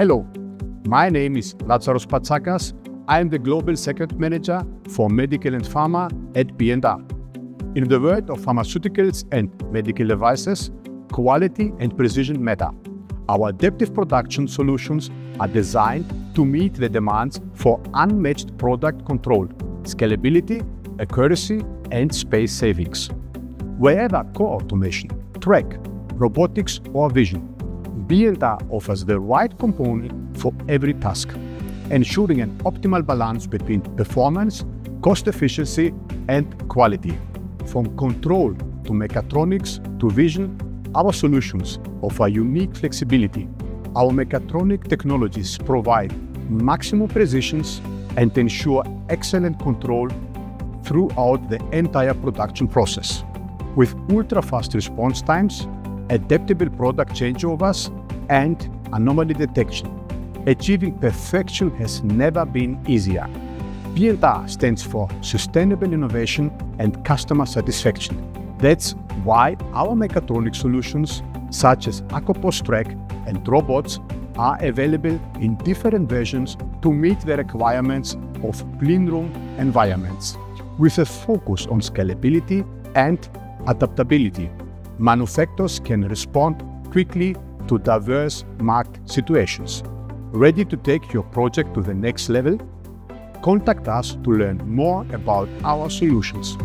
Hello, my name is Lazaros Patsakas. I am the Global Secret Manager for Medical and Pharma at B&R. In the world of pharmaceuticals and medical devices, quality and precision matter. Our adaptive production solutions are designed to meet the demands for unmatched product control, scalability, accuracy, and space savings. Wherever core automation, track, robotics, or vision, B&R offers the right component for every task, ensuring an optimal balance between performance, cost efficiency, and quality. From control to mechatronics to vision, our solutions offer unique flexibility. Our mechatronic technologies provide maximum precisions and ensure excellent control throughout the entire production process. With ultra-fast response times, adaptable product changeovers, and anomaly detection, achieving perfection has never been easier. B&R stands for sustainable innovation and customer satisfaction. That's why our mechatronic solutions, such as ACOPOStrak and robots, are available in different versions to meet the requirements of cleanroom environments. With a focus on scalability and adaptability, manufacturers can respond quickly to diverse market situations. Ready to take your project to the next level? Contact us to learn more about our solutions.